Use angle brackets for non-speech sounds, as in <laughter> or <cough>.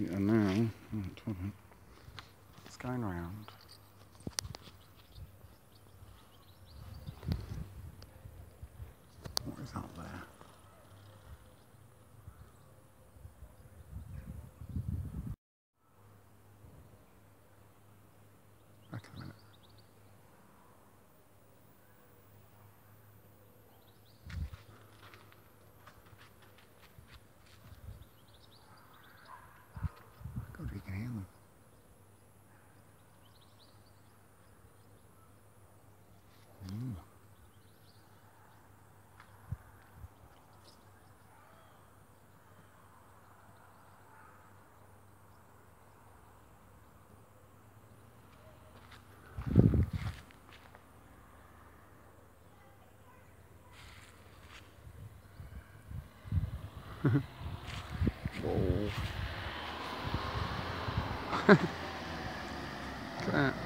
Yeah, now it's going round. What is up there? Back a minute. <laughs> Whoa. Look at that.